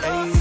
Hey.